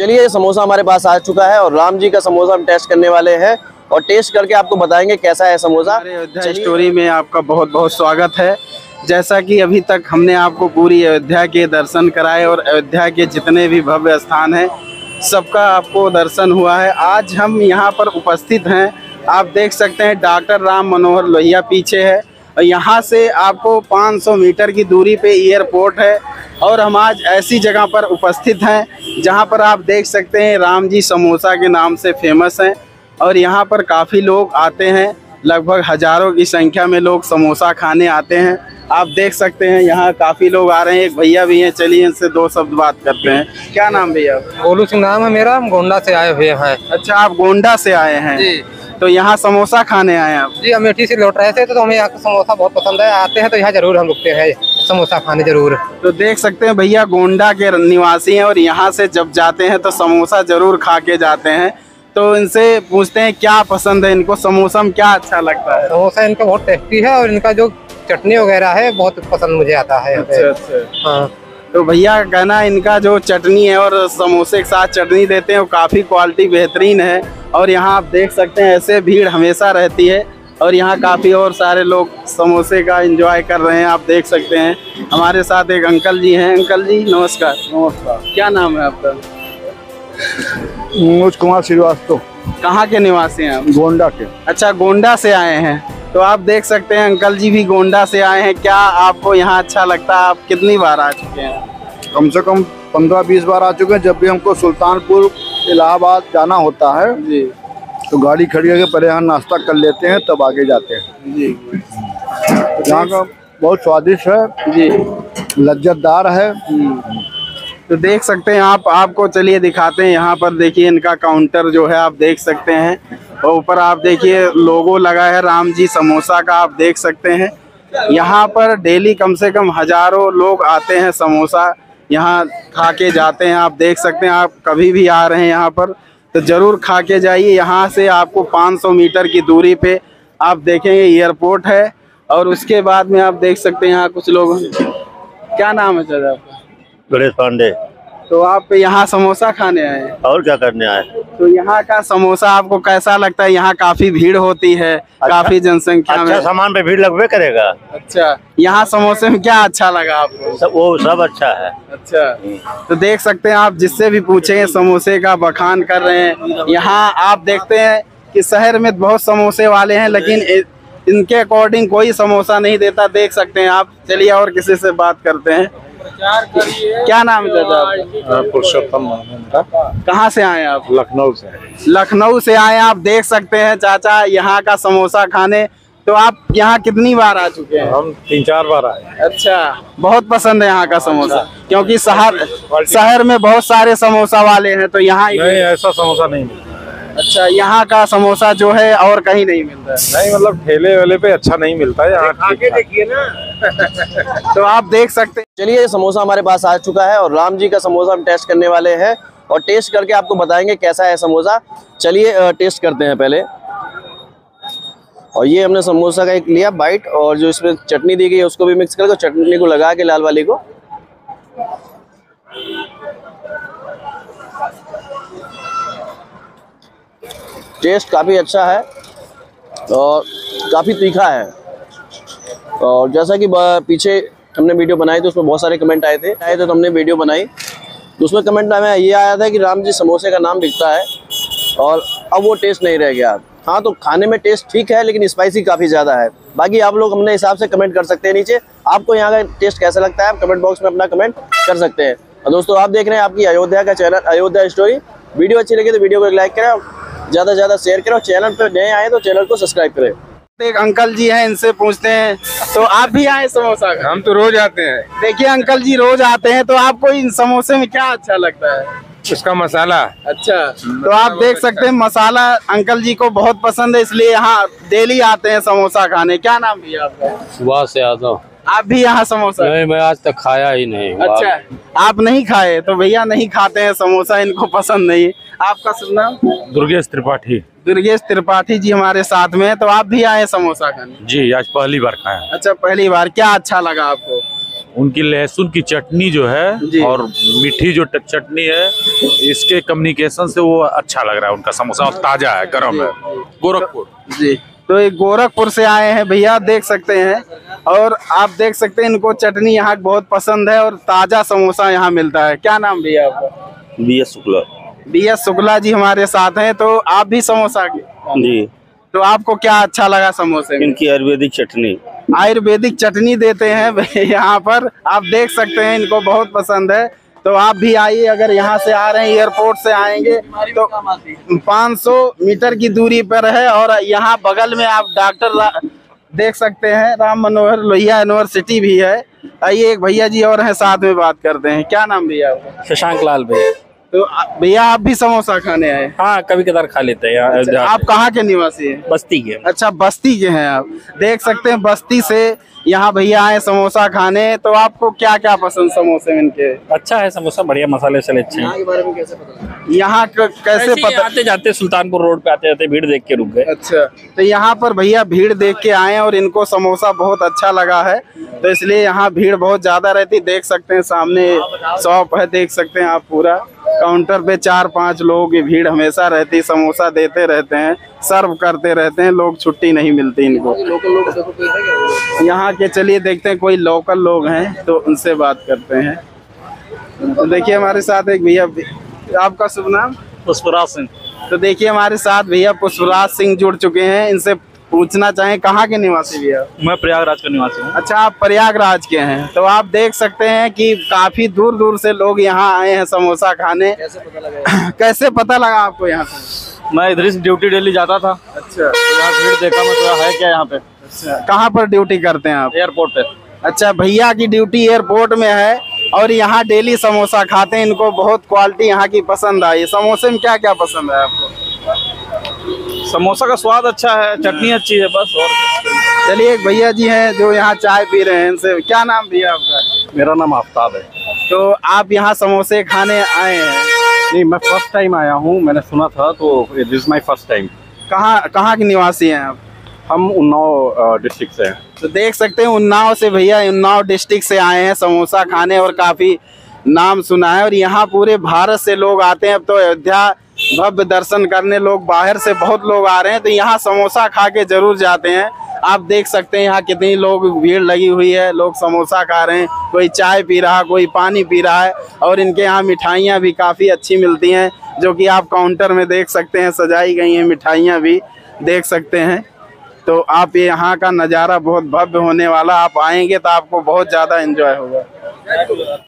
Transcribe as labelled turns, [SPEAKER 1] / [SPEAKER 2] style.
[SPEAKER 1] चलिए समोसा हमारे पास आ चुका है और राम जी का समोसा हम टेस्ट करने वाले हैं और टेस्ट करके आपको बताएँगे कैसा है समोसा।
[SPEAKER 2] अयोध्या स्टोरी में आपका बहुत बहुत स्वागत है। जैसा कि अभी तक हमने आपको पूरी अयोध्या के दर्शन कराए और अयोध्या के जितने भी भव्य स्थान हैं सबका आपको दर्शन हुआ है। आज हम यहाँ पर उपस्थित हैं। आप देख सकते हैं डॉक्टर राम मनोहर लोहिया पीछे है। और यहाँ से आपको 500 मीटर की दूरी पे एयरपोर्ट है और हम आज ऐसी जगह पर उपस्थित हैं जहाँ पर आप देख सकते हैं राम जी समोसा के नाम से फ़ेमस हैं और यहाँ पर काफ़ी लोग आते हैं लगभग हज़ारों की संख्या में लोग समोसा खाने आते हैं। आप देख सकते हैं यहाँ काफ़ी लोग आ रहे हैं एक भैया भी हैं चलिए इनसे दो शब्द बात करते हैं। क्या नाम भैया?
[SPEAKER 3] गोलू सिंह नाम है मेरा हम गोंडा से आए हुए हैं।
[SPEAKER 2] अच्छा आप गोंडा से आए हैं।
[SPEAKER 3] जी।
[SPEAKER 2] तो यहाँ समोसा खाने आए आप?
[SPEAKER 3] जी अमेठी से लौट रहे थे तो हमें यहाँ का समोसा बहुत पसंद है। आते हैं तो यहाँ ज़रूर हम रुकते हैं समोसा खाने ज़रूर।
[SPEAKER 2] तो देख सकते हैं भैया गोंडा के निवासी हैं और यहाँ से जब जाते हैं तो समोसा ज़रूर खा के जाते हैं। तो इनसे पूछते हैं क्या पसंद है इनको? समोसा में क्या अच्छा लगता है?
[SPEAKER 3] समोसा इनका बहुत टेस्टी है और इनका जो चटनी वगैरह है बहुत पसंद मुझे आता है।
[SPEAKER 2] अच्छा अच्छा।
[SPEAKER 3] हाँ।
[SPEAKER 2] तो भैया का कहना है इनका जो चटनी है और समोसे के साथ चटनी देते हैं वो काफ़ी क्वालिटी बेहतरीन है। और यहाँ आप देख सकते हैं ऐसे भीड़ हमेशा रहती है। और यहाँ काफ़ी और सारे लोग समोसे का एंजॉय कर रहे हैं आप देख सकते हैं। हमारे साथ एक अंकल जी हैं। अंकल जी नमस्कार।
[SPEAKER 4] नमस्कार।
[SPEAKER 2] क्या नाम है आपका?
[SPEAKER 4] मनोज कुमार श्रीवास्तव।
[SPEAKER 2] कहाँ के निवासी हैं आप?
[SPEAKER 4] गोंडा के।
[SPEAKER 2] अच्छा गोंडा से आए हैं। तो आप देख सकते हैं अंकल जी भी गोंडा से आए हैं। क्या आपको यहाँ अच्छा लगता? है आप कितनी बार आ चुके हैं?
[SPEAKER 4] कम से कम पंद्रह बीस बार आ चुके हैं। जब भी हमको सुल्तानपुर इलाहाबाद जाना होता है
[SPEAKER 2] जी।
[SPEAKER 4] तो गाड़ी खड़ी करके पहले यहाँ नाश्ता कर लेते हैं तब आगे जाते हैं।
[SPEAKER 2] जी।
[SPEAKER 4] यहाँ का बहुत स्वादिष्ट है
[SPEAKER 2] जी।
[SPEAKER 4] लज्जतदार है।
[SPEAKER 2] तो देख सकते हैं आप आपको चलिए दिखाते हैं। यहाँ पर देखिए इनका काउंटर जो है आप देख सकते हैं। और ऊपर आप देखिए लोगो लगा है राम जी समोसा का, आप देख सकते हैं। यहाँ पर डेली कम से कम हज़ारों लोग आते हैं समोसा यहाँ खा के जाते हैं। आप देख सकते हैं, आप कभी भी आ रहे हैं यहाँ पर तो ज़रूर खा के जाइए। यहाँ से आपको 500 मीटर की दूरी पे आप देखेंगे एयरपोर्ट है। और उसके बाद में आप देख सकते हैं, यहाँ कुछ लोग क्या नाम है चाचा आपका?
[SPEAKER 5] गणेश पांडे।
[SPEAKER 2] तो आप यहाँ समोसा खाने आए हैं?
[SPEAKER 5] और क्या करने आए?
[SPEAKER 2] तो यहाँ का समोसा आपको कैसा लगता है? यहाँ काफ़ी भीड़ होती है अच्छा? काफ़ी जनसंख्या
[SPEAKER 5] अच्छा
[SPEAKER 2] में।
[SPEAKER 5] सामान पे भीड़ लगवे करेगा?
[SPEAKER 2] अच्छा यहाँ समोसे में क्या अच्छा लगा आपको?
[SPEAKER 5] सब वो सब अच्छा है।
[SPEAKER 2] अच्छा तो देख सकते हैं आप जिससे भी पूछे समोसे का बखान कर रहे हैं। यहाँ आप देखते हैं कि शहर में बहुत समोसे वाले हैं लेकिन इनके अकॉर्डिंग कोई समोसा नहीं देता। देख सकते हैं आप चलिए और किसी से बात करते हैं। क्या नाम है चाचा आपका?
[SPEAKER 4] पुरुषोत्तम
[SPEAKER 2] कहाँ से आए आप?
[SPEAKER 4] लखनऊ से।
[SPEAKER 2] लखनऊ से आए आप देख सकते हैं चाचा यहाँ का समोसा खाने। तो आप यहाँ कितनी बार आ चुके हैं?
[SPEAKER 4] हम तीन चार बार आए।
[SPEAKER 2] अच्छा बहुत पसंद है यहाँ का समोसा क्योंकि शहर शहर में बहुत सारे समोसा वाले हैं तो यहाँ
[SPEAKER 4] नहीं ऐसा समोसा नहीं मिलता।
[SPEAKER 2] अच्छा यहाँ का समोसा जो है और कहीं नहीं मिलता है।
[SPEAKER 4] नहीं मतलब ठेले वाले पे अच्छा नहीं मिलता है यहाँ ठीक
[SPEAKER 2] तो आप देख सकते हैं।
[SPEAKER 1] चलिए समोसा हमारे पास आ चुका है और राम जी का समोसा हम टेस्ट करने वाले हैं और टेस्ट करके आपको बताएँगे कैसा है समोसा। चलिए टेस्ट करते हैं पहले। और ये हमने समोसा का एक लिया बाइट और जो इसमें चटनी दी गई है उसको भी मिक्स करके चटनी को लगा के लाल वाली को। टेस्ट काफ़ी अच्छा है और काफ़ी तीखा है। और जैसा कि पीछे हमने वीडियो बनाई तो उसमें बहुत सारे कमेंट आए थे। आए थे तो हमने वीडियो बनाई। तो उसमें कमेंट में ये आया था कि राम जी समोसे का नाम बिकता है और अब वो टेस्ट नहीं रह गया। हाँ तो खाने में टेस्ट ठीक है, लेकिन स्पाइसी काफ़ी ज़्यादा है। बाकी आप लोग अपने हिसाब से कमेंट कर सकते हैं नीचे। आपको यहाँ का टेस्ट कैसा लगता है, आप कमेंट बॉक्स में अपना कमेंट कर सकते हैं। और दोस्तों, आप देख रहे हैं आपकी अयोध्या का चैनल अयोध्या स्टोरी वीडियो अच्छी लगी तो वीडियो को लाइक करें ज़्यादा से ज़्यादा शेयर करें और चैनल पर नए आए तो चैनल को सब्सक्राइब करें।
[SPEAKER 2] एक अंकल जी हैं इनसे पूछते हैं। तो आप भी आए समोसा का
[SPEAKER 4] हम तो रोज आते हैं।
[SPEAKER 2] देखिए अंकल जी रोज आते हैं तो आपको इन समोसे में क्या अच्छा लगता है?
[SPEAKER 4] उसका मसाला।
[SPEAKER 2] अच्छा तो आप देख सकते हैं मसाला अंकल जी को बहुत पसंद है इसलिए यहाँ डेली आते हैं समोसा खाने। क्या नाम भैया आपका?
[SPEAKER 6] सुभाष यादव।
[SPEAKER 2] आप भी यहाँ समोसा?
[SPEAKER 6] नहीं मैं आज तक खाया ही नहीं
[SPEAKER 2] अच्छा। आप नहीं खाए तो भैया नहीं खाते हैं समोसा इनको पसंद नहीं आपका सुनना
[SPEAKER 4] दुर्गेश त्रिपाठी।
[SPEAKER 2] दुर्गेश त्रिपाठी जी हमारे साथ में तो आप भी आए समोसा खाने?
[SPEAKER 4] जी आज पहली बार खाया
[SPEAKER 2] अच्छा पहली बार। क्या अच्छा लगा आपको?
[SPEAKER 7] उनकी लहसुन की चटनी जो है और मीठी जो चटनी है इसके कम्युनिकेशन से वो अच्छा लग रहा है उनका समोसा और ताज़ा है गर्म है। गोरखपुर।
[SPEAKER 2] जी। तो ये गोरखपुर से आए हैं भैया देख सकते हैं। और आप देख सकते हैं इनको चटनी यहाँ बहुत पसंद है और ताज़ा समोसा यहाँ मिलता है। क्या नाम भैया आपका?
[SPEAKER 5] B S Shukla.
[SPEAKER 2] B S Shukla ji हमारे साथ हैं तो आप भी समोसा के
[SPEAKER 5] जी।
[SPEAKER 2] तो आपको क्या अच्छा लगा समोसे में?
[SPEAKER 5] इनकी आयुर्वेदिक चटनी।
[SPEAKER 2] आयुर्वेदिक चटनी देते हैं यहाँ पर। आप देख सकते हैं इनको बहुत पसंद है। तो आप भी आइए अगर यहाँ से आ रहे हैं एयरपोर्ट से आएँगे तो 500 मीटर की दूरी पर है और यहाँ बगल में आप डॉक्टर देख सकते हैं, राम मनोहर लोहिया यूनिवर्सिटी भी है। आइए एक भैया जी और हैं, साथ में बात करते हैं। क्या नाम भैया
[SPEAKER 6] शशांक लाल भैया।
[SPEAKER 2] तो भैया आप भी समोसा खाने आए?
[SPEAKER 6] हाँ कभी कदार खा लेते हैं यहाँ अयोध्या
[SPEAKER 2] आप कहाँ के निवासी हैं?
[SPEAKER 6] बस्ती के।
[SPEAKER 2] अच्छा बस्ती के हैं आप। देख सकते हैं बस्ती से यहाँ भैया आए समोसा खाने। तो आपको क्या क्या पसंद समोसे में इनके?
[SPEAKER 6] अच्छा है समोसा बढ़िया मसाले वसाले अच्छे हैं।
[SPEAKER 1] के बारे में कैसे पता
[SPEAKER 2] यहाँ कैसे पता
[SPEAKER 6] आते जाते सुल्तानपुर रोड पे आते जाते भीड़ देख के रुक गए।
[SPEAKER 2] अच्छा तो यहाँ पर भैया भीड़ देख के आए और इनको समोसा बहुत अच्छा लगा है। तो इसलिए यहाँ भीड़ बहुत ज़्यादा रहती। देख सकते हैं सामने शॉप है देख सकते हैं आप पूरा। काउंटर पे चार पाँच लोगों की भीड़ हमेशा रहती समोसा देते रहते हैं सर्व करते रहते हैं लोग छुट्टी नहीं मिलती इनको।
[SPEAKER 1] लोकल क्या?
[SPEAKER 2] यहाँ के चलिए देखते हैं कोई लोकल लोग हैं तो उनसे बात करते हैं। तो देखिए हमारे साथ एक भैया आपका शुभ नाम?
[SPEAKER 6] पुष्पराज सिंह।
[SPEAKER 2] तो देखिए हमारे साथ भैया पुष्पराज सिंह जुड़ चुके हैं इनसे पूछना चाहें कहाँ के निवासी भैया
[SPEAKER 6] मैं प्रयागराज का निवासी हूँ।
[SPEAKER 2] अच्छा आप प्रयागराज के हैं। तो आप देख सकते हैं कि काफ़ी दूर दूर से लोग यहाँ आए हैं समोसा खाने।
[SPEAKER 1] कैसे पता लगा
[SPEAKER 2] कैसे पता लगा आपको यहाँ से?
[SPEAKER 6] मैं इधर से ड्यूटी डेली जाता था।
[SPEAKER 2] अच्छा।
[SPEAKER 6] तो भीड़ देखा मैं तो है क्या यहाँ पे?
[SPEAKER 2] अच्छा कहाँ पर ड्यूटी करते हैं आप?
[SPEAKER 6] एयरपोर्ट पे।
[SPEAKER 2] अच्छा भैया की ड्यूटी एयरपोर्ट में है और यहाँ डेली समोसा खाते हैं। इनको बहुत क्वालिटी यहाँ की पसंद आई। समोसे में क्या क्या पसंद है आपको?
[SPEAKER 6] समोसा का स्वाद अच्छा है चटनी अच्छी है बस और
[SPEAKER 2] चलिए एक भैया जी हैं जो यहाँ चाय पी रहे हैं इनसे क्या नाम भैया आपका?
[SPEAKER 6] मेरा नाम आफ्ताब है।
[SPEAKER 2] तो आप यहाँ समोसे खाने आए हैं।
[SPEAKER 6] नहीं मैं फ़र्स्ट टाइम आया हूँ मैंने सुना था तो दिस माई फ़र्स्ट टाइम
[SPEAKER 2] कहाँ कहाँ के निवासी हैं आप?
[SPEAKER 6] हम उन्नाव डिस्ट्रिक्ट से हैं।
[SPEAKER 2] तो देख सकते हैं उन्नाव से भैया उन्नाव डिस्ट्रिक्ट से आए हैं समोसा खाने और काफ़ी नाम सुना है। और यहाँ पूरे भारत से लोग आते हैं अब तो अयोध्या भव्य दर्शन करने लोग बाहर से बहुत लोग आ रहे हैं तो यहाँ समोसा खा के ज़रूर जाते हैं। आप देख सकते हैं यहाँ कितनी लोग भीड़ लगी हुई है, लोग समोसा खा रहे हैं, कोई चाय पी रहा, कोई पानी पी रहा है, और इनके यहाँ मिठाइयाँ भी काफ़ी अच्छी मिलती हैं, जो कि आप काउंटर में देख सकते हैं, सजाई गई हैं मिठाइयाँ भी, देख सकते हैं। तो आप यहाँ का नज़ारा बहुत भव्य होने वाला, आप आएँगे तो आपको बहुत ज़्यादा एंजॉय होगा।